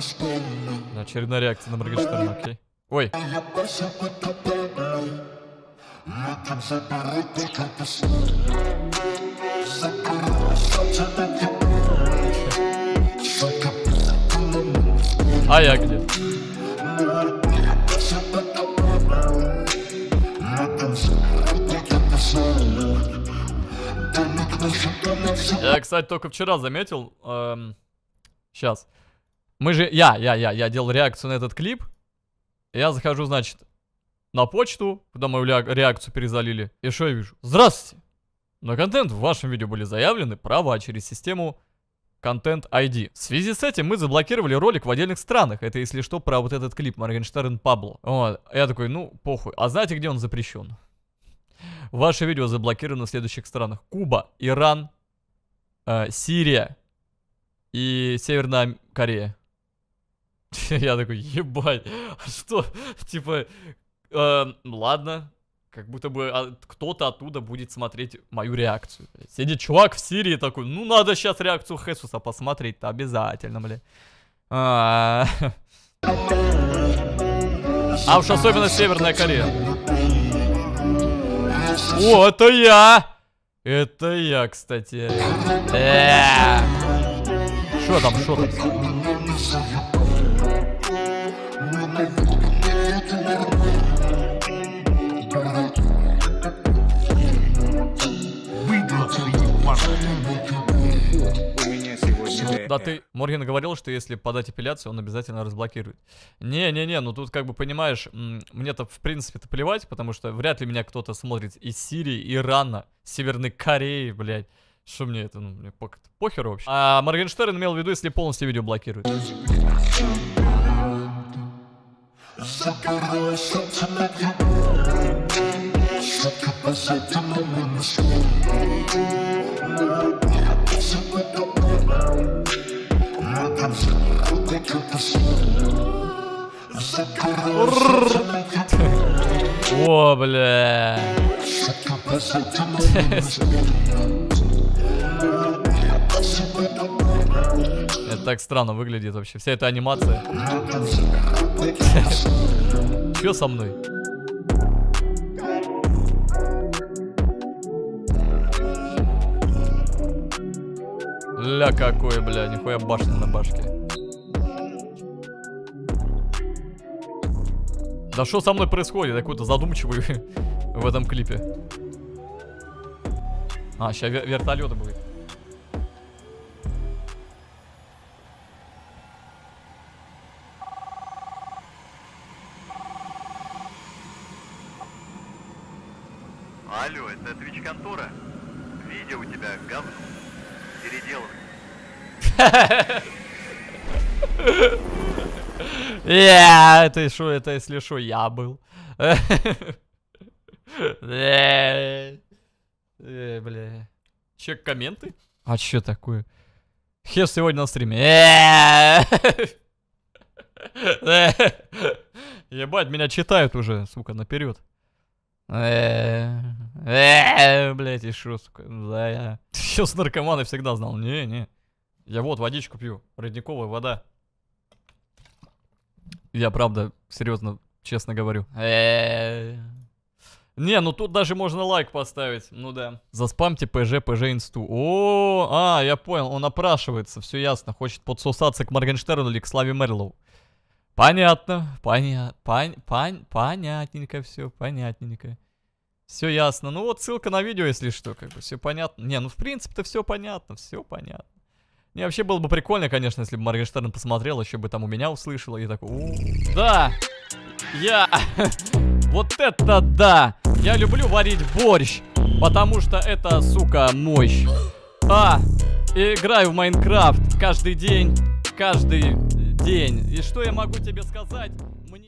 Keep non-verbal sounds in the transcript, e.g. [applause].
Спали Очередная реакция на Моргенштерна, окей. Ой, Я бросил это Я, кстати, только вчера заметил. сейчас. Мы же. Я, я, я, я делал реакцию на этот клип. Я захожу, значит, на почту, куда мою реакцию перезалили. И что я вижу? Здравствуйте! На контент в вашем видео были заявлены права через систему Content ID. В связи с этим мы заблокировали ролик в отдельных странах. Это, если что, про вот этот клип Моргенштерн Пабло. Вот. Я такой, ну, похуй. А знаете, где он запрещен? Ваше видео заблокировано в следующих странах. Куба, Иран, э, Сирия и Северная Корея. [laughs] Я такой, ебать, а что, типа, э, ладно, как будто бы а, кто-то оттуда будет смотреть мою реакцию. Сидит чувак в Сирии такой, ну надо сейчас реакцию Хесуса посмотреть-то обязательно, бля. А, а уж особенно Северная Корея. О, это я! Это я, кстати. Э. Что там, что там? Сегодня Да ты, Морген говорил, что если подать апелляцию, он обязательно разблокирует. Не-не-не, ну тут как бы понимаешь, мне-то в принципе-то плевать, потому что вряд ли меня кто-то смотрит из Сирии, Ирана, Северной Кореи, блядь. Что мне это, ну, мне пох- похеру вообще. А Моргенштерн имел в виду, если полностью видео блокирует. Загорелось О, бля. Это так странно выглядит вообще. Вся эта анимация. Че со мной? Ля какой, бля, нихуя башня на башке. Да что со мной происходит? Я какой-то задумчивый [laughs] в этом клипе. А, сейчас вертолет будет. Алло, это Twitch контора? Видео у тебя говно. Переделывай. Я, это что, это если что, я был. Э, э, Бля. Че, комменты? А че такое? Хес сегодня на стриме. Э. Э. Ебать, меня читают уже, сука, наперед. Э, э, Блять, и шо, сука, бля. Сейчас наркоманы всегда знал. Не, не. Я вот водичку пью. Родниковая вода. Я правда, серьезно, честно говорю. Э. Не, ну тут даже можно лайк поставить. Ну да. Заспамьте ПЖ, ПЖ инсту. О, а, я понял, он опрашивается, все ясно. Хочет подсосаться к Моргенштерну или к Славе Мерлоу. Понятно, поня, пон, пон, понятненько все, понятненько. Все ясно. Ну вот ссылка на видео, если что, как бы все понятно. Не, ну в принципе-то все понятно, все понятно. Не, вообще было бы прикольно, конечно, если бы Моргенштерн посмотрел, еще бы там у меня услышал и такой, «У, да, я, [laughs] вот это да, я люблю варить борщ, потому что это, сука, мощь. А, играю в Майнкрафт каждый день, каждый день. И что я могу тебе сказать? Мне...